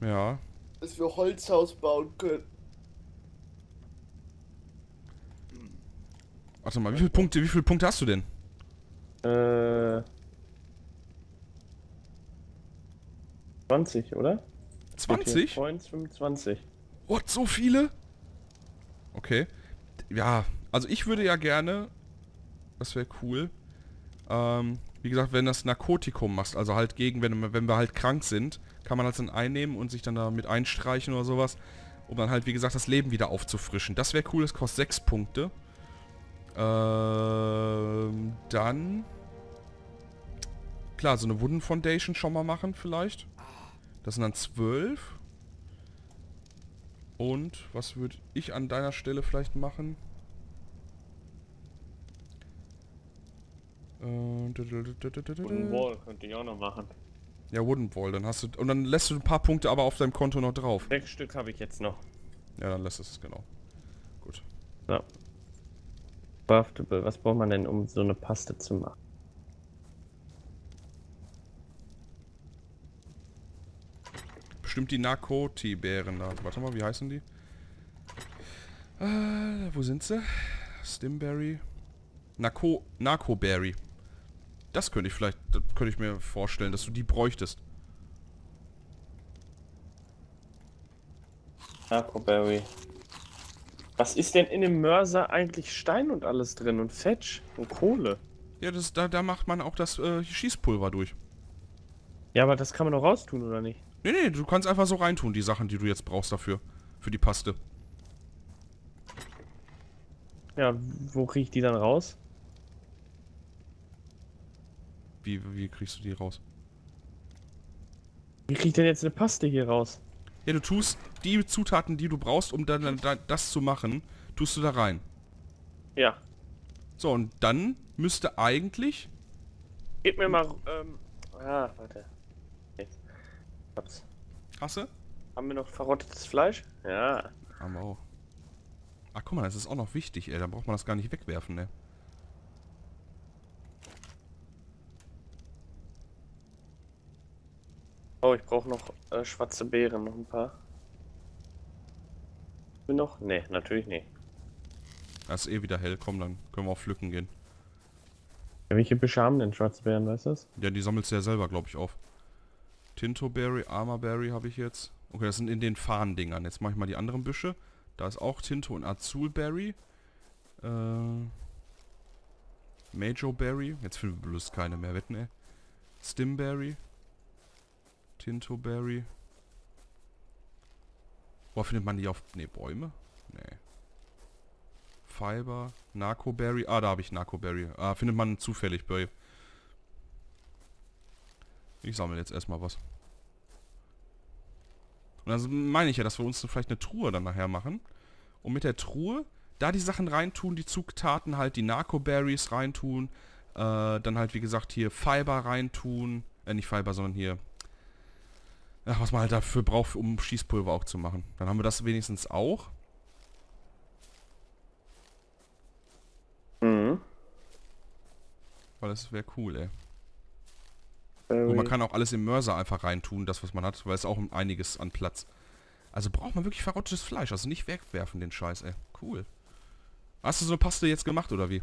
Ja. Dass wir Holzhaus bauen können. Warte mal, wie viele Punkte, wie viele Punkte hast du denn? Äh. 20, oder? 20? Points 25. What, so viele? Okay. Ja, also ich würde ja gerne, das wäre cool, ähm, wie gesagt, wenn das Narkotikum machst, also halt gegen, wenn, wenn wir halt krank sind, kann man halt dann einnehmen und sich dann damit einstreichen oder sowas, um dann halt, wie gesagt, das Leben wieder aufzufrischen. Das wäre cool, das kostet 6 Punkte. Ähm, dann... Klar, so eine Wooden Foundation schon mal machen vielleicht. Das sind dann 12. Und was würde ich an deiner Stelle vielleicht machen? Äh, Und Wall könnte ich auch noch machen. Ja, Wooden Wall, dann hast du... Und dann lässt du ein paar Punkte aber auf deinem Konto noch drauf. Sechs Stück habe ich jetzt noch. Ja, dann lässt es, genau. Gut. So. Craftable. Was braucht man denn, um so eine Paste zu machen? Bestimmt die Narkoti-Bären da. Warte mal, wie heißen die? Äh, wo sind sie? Stimberry. Narko... Narcoberry. Das könnte ich vielleicht... Das könnte ich mir vorstellen, dass du die bräuchtest. Narcoberry. Was ist denn in dem Mörser eigentlich Stein und alles drin und Fetch und Kohle? Ja, das, da, da macht man auch das äh, Schießpulver durch. Ja, aber das kann man doch raustun, oder nicht? Nee, nee, du kannst einfach so reintun, die Sachen, die du jetzt brauchst dafür. Für die Paste. Ja, wo kriege ich die dann raus? Wie, wie kriegst du die raus? Wie kriege ich denn jetzt eine Paste hier raus? Ja, du tust die Zutaten, die du brauchst, um dann, dann das zu machen, tust du da rein. Ja. So, und dann müsste eigentlich... Gib mir mal, ähm, ah, warte. Jetzt. Hab's. Hast du? Haben wir noch verrottetes Fleisch? Ja. Haben wir auch. Ach, guck mal, das ist auch noch wichtig, ey. Da braucht man das gar nicht wegwerfen, ne? Oh, ich brauche noch äh, schwarze Beeren, noch ein paar. Will noch? Nee, natürlich nicht. Das ist eh wieder hell. Komm, dann können wir auch pflücken gehen. Ja, welche Büsche haben denn schwarze Beeren, weißt du das? Ja, die sammelst du ja selber, glaube ich, auf. Tintoberry, Armorberry habe ich jetzt. Okay, das sind in den Farndingern. Jetzt mache ich mal die anderen Büsche. Da ist auch Tinto und Azulberry. Äh, Majorberry. Jetzt finden wir bloß keine mehr, wetten, ey. Stimberry. Tintoberry. Wo findet man die auf... Ne, Bäume? Nee. Fiber. Narcoberry. Ah, da habe ich Narcoberry. Ah, findet man zufällig bei... Ich sammle jetzt erstmal was. Und dann meine ich ja, dass wir uns vielleicht eine Truhe dann nachher machen. Und mit der Truhe da die Sachen reintun, die Zugtaten halt, die Narcoberries reintun. Äh, dann halt, wie gesagt, hier Fiber reintun. Äh, nicht Fiber, sondern hier... Ach, was man halt dafür braucht, um Schießpulver auch zu machen. Dann haben wir das wenigstens auch. Mhm. Weil das wäre cool, ey. Und man kann auch alles im Mörser einfach reintun, das was man hat, weil es auch einiges an Platz. Also braucht man wirklich verrottetes Fleisch, also nicht wegwerfen den Scheiß, ey. Cool. Hast du so eine Paste jetzt gemacht oder wie?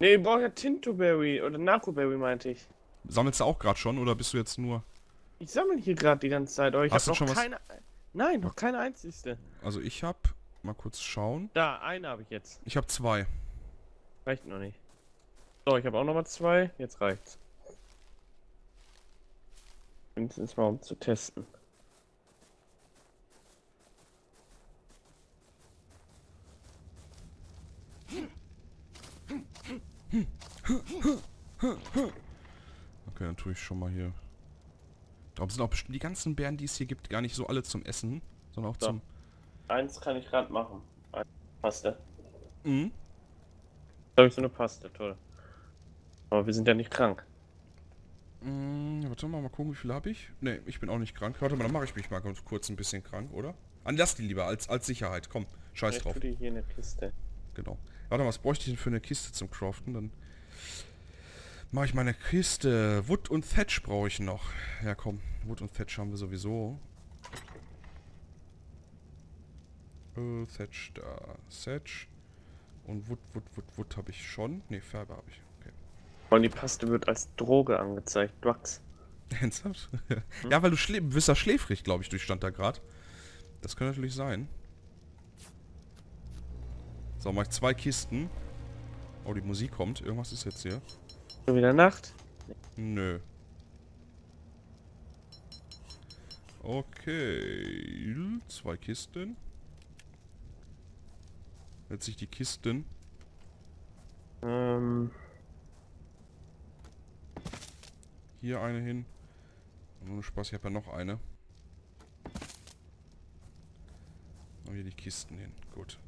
Nee, ich brauche ja Tintoberry oder Narcoberry meinte ich. Sammelst du auch gerade schon oder bist du jetzt nur... Ich sammle hier gerade die ganze Zeit, ich Hast du noch schon was- keine... Nein, noch keine einzigste. Also ich hab... Mal kurz schauen. Da, eine habe ich jetzt. Ich habe zwei. Reicht noch nicht. So, ich habe auch noch mal zwei. Jetzt reicht's. Mindestens mal um zu testen. Okay, dann tue ich schon mal hier... Darum sind auch bestimmt die ganzen Beeren, die es hier gibt, gar nicht so alle zum Essen, sondern auch So. zum... Eins kann ich gerade machen. Eine Paste. Mhm. Da habe ich so eine Paste, toll. Aber wir sind ja nicht krank. Mm, warte mal, mal gucken, wie viel habe ich? Ne, ich bin auch nicht krank. Warte mal, dann mache ich mich mal ganz kurz ein bisschen krank, oder? An lass die lieber, als, als Sicherheit. Komm, scheiß ich drauf. die hier in der Kiste. Genau. Warte mal, was bräuchte ich denn für eine Kiste zum Craften? Dann mache ich meine Kiste. Wood und Thatch brauche ich noch. Ja, komm. Wood und Thatch haben wir sowieso. Äh, Thatch da. Thatch. Und Wood, Wood, Wood, Wood habe ich schon. Ne, Färbe habe ich. Okay. Und die Paste wird als Droge angezeigt. Drugs. Ernsthaft? ja, weil du schlä bist da schläfrig, glaube ich, durchstand da gerade. Das könnte natürlich sein. So, mach ich zwei Kisten. Oh, die Musik kommt. Irgendwas ist jetzt hier. Schon wieder Nacht? Nö. Okay. Zwei Kisten. Setze ich die Kisten. Ähm, Hier eine hin. Und ohne Spaß, ich habe ja noch eine. Und hier die Kisten hin. Gut.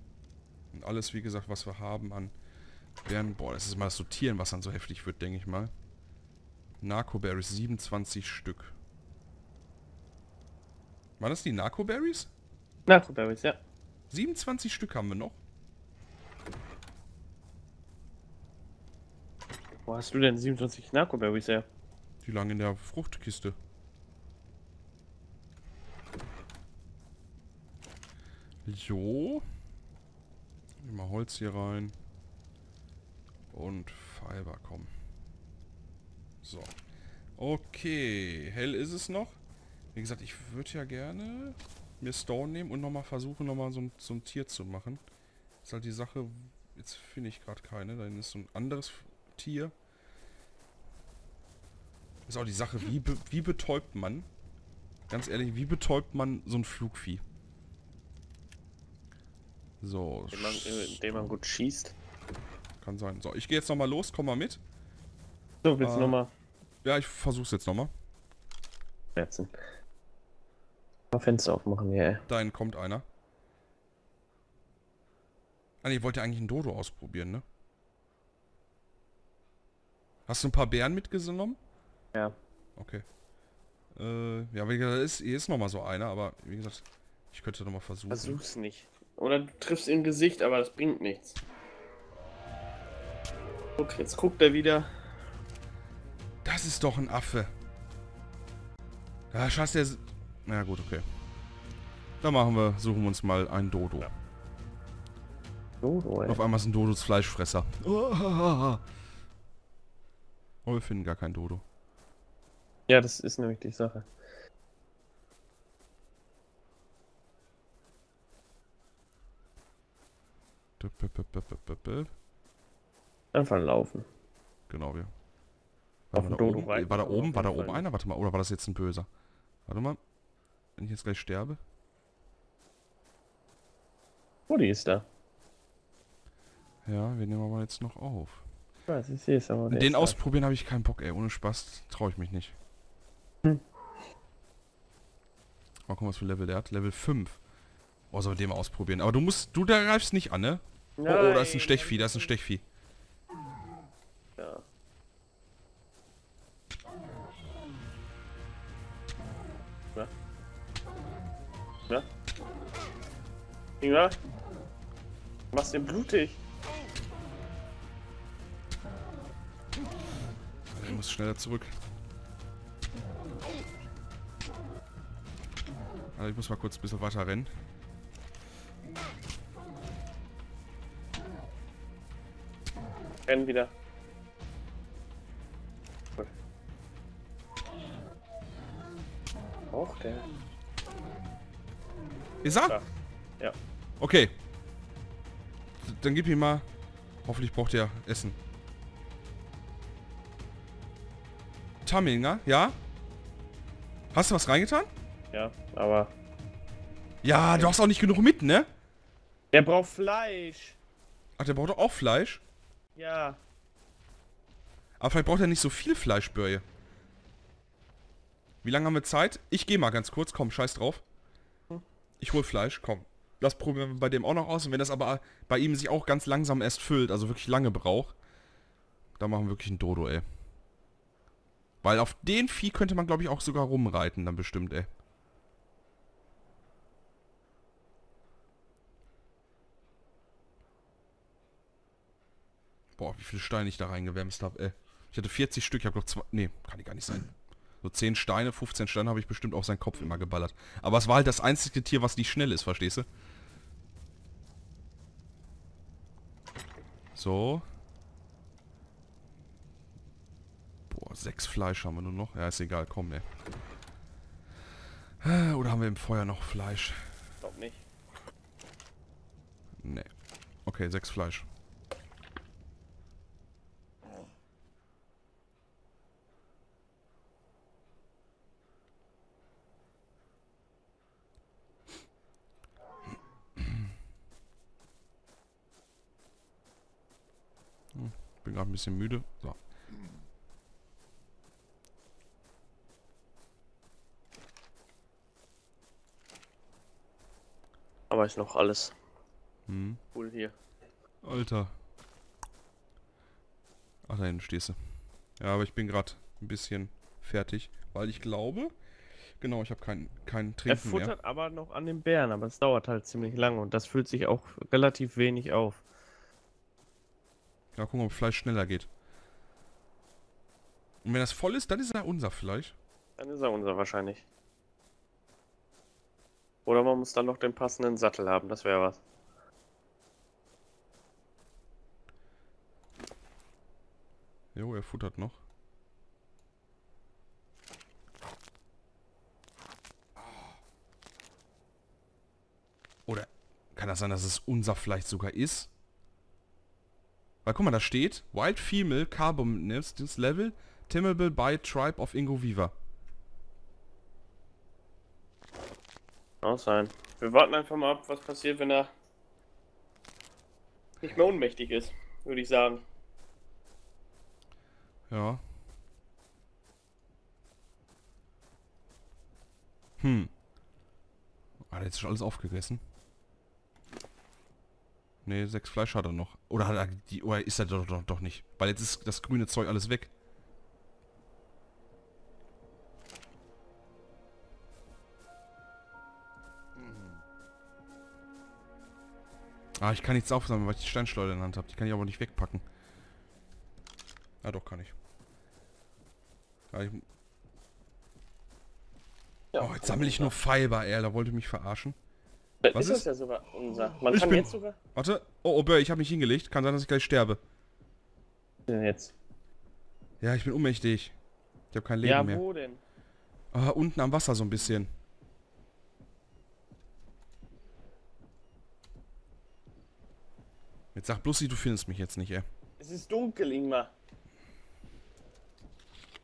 Und alles, wie gesagt, was wir haben an Bären. Boah, das ist mal das Sortieren, was dann so heftig wird, denke ich mal. Narcoberries, 27 Stück. Waren das die Narcoberries? Narcoberries, ja. 27 Stück haben wir noch. Wo hast du denn 27 Narcoberries her? Die lagen in der Fruchtkiste. Jo. Immer Holz hier rein. Und Fiber, komm. So. Okay. Hell ist es noch. Wie gesagt, ich würde ja gerne mir Stone nehmen und nochmal versuchen, nochmal so, ein- so ein Tier zu machen. Ist halt die Sache, jetzt finde ich gerade keine. Da hinten ist so ein anderes Tier. Ist auch die Sache, wie, be wie betäubt man, ganz ehrlich, wie betäubt man so ein Flugvieh? So, Indem man, indem man gut schießt. Kann sein. So, ich gehe jetzt nochmal los, komm mal mit. So, willst du Ah. nochmal Ja, ich versuch's jetzt nochmal. setzen? Mal Fenster aufmachen hier, ey. Dahin kommt einer. Ah, nee, ich wollte ja eigentlich einen Dodo ausprobieren, ne? Hast du ein paar Bären mitgenommen? Ja. Okay. Äh, ja, wie gesagt, ist, hier ist nochmal so einer, aber wie gesagt, ich könnte nochmal versuchen. Versuch's nicht. Oder du triffst im Gesicht, aber das bringt nichts. Guck, jetzt guckt er wieder. Das ist doch ein Affe. Da scheiß der... S- Na gut, okay. Dann machen wir, suchen wir uns mal einen Dodo. Dodo, ey. Auf einmal sind Dodos Fleischfresser. Oh, wir finden gar kein Dodo. Ja, das ist nämlich die Sache. Düpp, düpp, düpp, Einfach laufen. Genau, wir. War da oben, reiten war da oben, war da oben einer? Warte mal, oder war das jetzt ein Böser? Warte mal. Wenn ich jetzt gleich sterbe. Oh, die ist da. Ja, wir nehmen aber jetzt noch auf. Ich weiß, ich sehe es aber. Den ausprobieren habe ich keinen Bock, ey. Ohne Spaß traue ich mich nicht. Hm. Mal gucken, was für Level der hat. Level 5. Oh, soll wir den mal ausprobieren. Aber du musst, du da greifst nicht an, ne? Oh, oh, da ist ein Stechvieh, da ist ein Stechvieh. Na? Ingwer? Machst den blutig? Ich muss schneller zurück. Also ich muss mal kurz ein bisschen weiter rennen. Renn wieder. Auch der. Ist er? Ja. Ja. Okay. Dann gib ihm mal. Hoffentlich braucht er Essen. Taminger, ja? Hast du was reingetan? Ja, aber. Ja, du hast auch nicht genug mit, ne? Der braucht Fleisch. Ach, der braucht doch auch Fleisch. Ja. Aber vielleicht braucht er nicht so viel Fleisch, Börje. Wie lange haben wir Zeit? Ich gehe mal ganz kurz. Komm, scheiß drauf. Ich hol Fleisch, komm. Das probieren wir bei dem auch noch aus. Und wenn das aber bei ihm sich auch ganz langsam erst füllt, also wirklich lange braucht, dann machen wir wirklich einen Dodo, ey. Weil auf den Vieh könnte man, glaube ich, auch sogar rumreiten, dann bestimmt, ey. Boah, wie viele Steine ich da reingewämst habe, ey. Ich hatte 40 Stück, ich habe noch zwei... Nee, kann ich gar nicht sein. So 10 Steine, 15 Steine habe ich bestimmt auf seinen Kopf immer geballert. Aber es war halt das einzige Tier, was nicht schnell ist, verstehst du? So. Boah, sechs Fleisch haben wir nur noch. Ja, ist egal, komm, ne. Oder haben wir im Feuer noch Fleisch? Ich Doch nicht. Ne. Okay, sechs Fleisch. Ein bisschen müde. So. Aber ist noch alles Hm. cool hier. Alter. Ach, da hinten stehst du. Ja, aber ich bin gerade ein bisschen fertig, weil ich glaube, genau, ich habe kein, kein Er Trinken mehr. futtert aber noch an den Bären, aber es dauert halt ziemlich lange und das fühlt sich auch relativ wenig auf. Ja, gucken, ob Fleisch schneller geht. Und wenn das voll ist, dann ist er unser Fleisch. Dann ist er unser wahrscheinlich. Oder man muss dann noch den passenden Sattel haben, das wäre was. Jo, er futtert noch. Oder kann das sein, dass es unser vielleicht sogar ist? Weil guck mal, da steht Wild Female Carbon Nest Level Timable by Tribe of Ingo Viva. Auch sein. Wir warten einfach mal ab, was passiert, wenn er nicht mehr ohnmächtig ist, würde ich sagen. Ja. Hm. Hat er jetzt schon alles aufgegessen? Ne, sechs Fleisch hat er noch. Oder hat er die. Oder ist er doch, doch, doch nicht. Weil jetzt ist das grüne Zeug alles weg. Ah, ich kann nichts aufsammeln, weil ich die Steinschleuder in der Hand habe. Die kann ich aber nicht wegpacken. Ah, doch, kann ich. Ja, ich Ja, oh, jetzt sammle ich nur Fiber, ey. Da wollte mich verarschen. Dann was ist ist? ja sogar unser. Man Ich kann bin- jetzt sogar. Warte. Oh, oh, Bör, ich habe mich hingelegt. Kann sein, dass ich gleich sterbe. denn jetzt? Ja, ich bin ohnmächtig. Ich habe kein Leben Ja, mehr. wo denn? Ah, unten am Wasser so ein bisschen. Jetzt sag bloß, du findest mich jetzt nicht, ey. Es ist dunkel, Ingmar.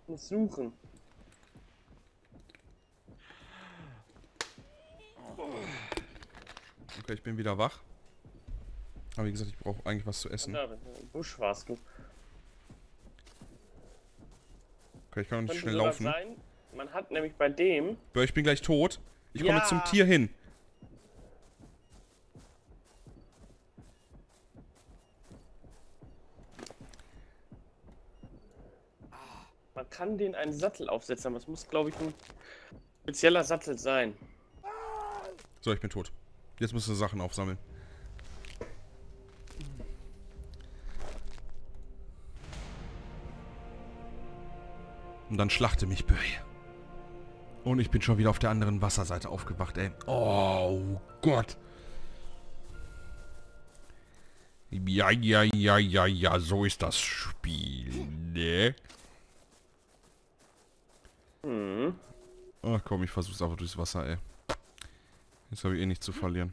Ich muss suchen. Okay, ich bin wieder wach. Aber wie gesagt, ich brauche eigentlich was zu essen. Da, im Busch warst du. Okay, ich kann noch nicht schnell laufen. Sein, man hat nämlich bei dem. Bör, ich bin gleich tot. Ich komme Ja. zum Tier hin. Man kann den einen Sattel aufsetzen, aber es muss, glaube ich, ein spezieller Sattel sein. So, ich bin tot. Jetzt musst du Sachen aufsammeln. Und dann schlachte mich Böhe. Und ich bin schon wieder auf der anderen Wasserseite aufgewacht, ey. Oh Gott. Ja, ja, ja, ja, ja, so ist das Spiel, ne? Hm. Ach komm, ich versuch's einfach durchs Wasser, ey. Jetzt habe ich eh nichts zu verlieren.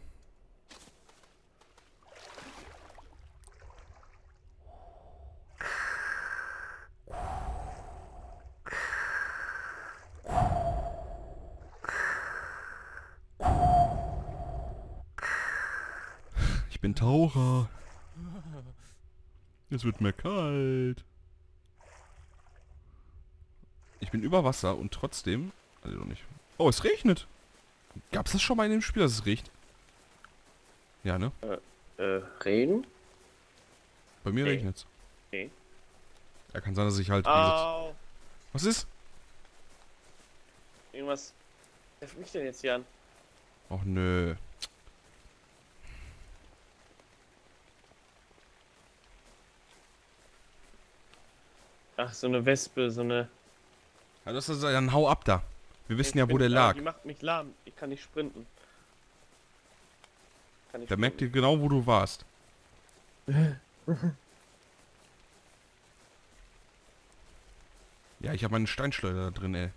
Ich bin Taucher. Es wird mir kalt. Ich bin über Wasser und trotzdem... Also nicht. Oh, es regnet. Gab's das schon mal in dem Spiel, dass es riecht? Ja, ne? Äh, reden? Bei mir Nee. regnet's. Nee. Ja, kann sein, dass ich halt... Au! Was ist? Irgendwas. Wer ruft mich denn jetzt hier an? Och nö. Ach, so eine Wespe, so eine. Ja, das ist dann hau ab da. Wir wissen ich ja, wo der äh, lag. Die macht mich lahm. Ich kann nicht sprinten. Kann da merkt ihr genau, wo du warst. ja, ich habe meinen Steinschleuder da drin, ey.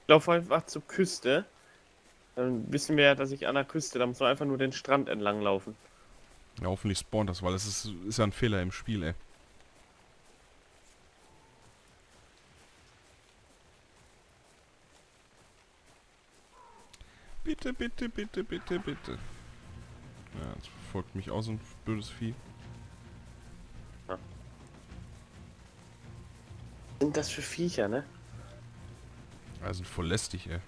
Ich laufe einfach zur Küste. Dann wissen wir ja, dass ich an der Küste, da muss man einfach nur den Strand entlang laufen. Ja, hoffentlich spawnt das, weil das ist, ist ja ein Fehler im Spiel, ey. Bitte, bitte, bitte, bitte, bitte. Ja, jetzt verfolgt mich auch so ein blödes Vieh. Was sind das für Viecher, ne? Ja, sind voll lästig, ey.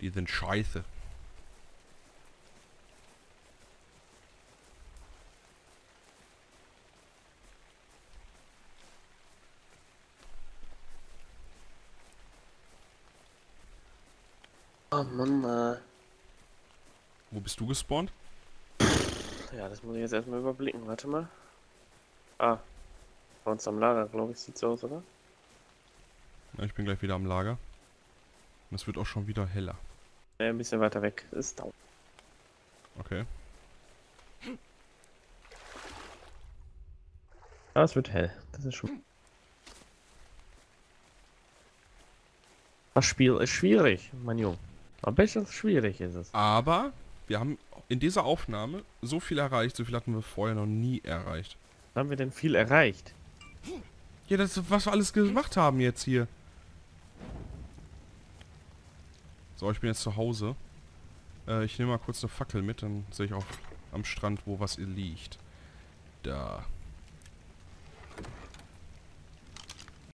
Die sind scheiße. Oh Mann, äh. Wo bist du gespawnt? Ja, das muss ich jetzt erstmal überblicken. Warte mal. Ah. Bei uns am Lager, glaube ich, sieht's aus, oder? Ja, ich bin gleich wieder am Lager. Und es wird auch schon wieder heller. Ja, ein bisschen weiter weg. Ist dauert. Okay. Ah, es wird hell. Das ist schon. Das Spiel ist schwierig, mein Junge. Ein bisschen schwierig ist es. Aber wir haben in dieser Aufnahme so viel erreicht, so viel hatten wir vorher noch nie erreicht. Haben wir denn viel erreicht? Ja, das ist, was wir alles gemacht haben jetzt hier. So, ich bin jetzt zu Hause. Äh, ich nehme mal kurz eine Fackel mit, dann sehe ich auch am Strand, wo was liegt. Da.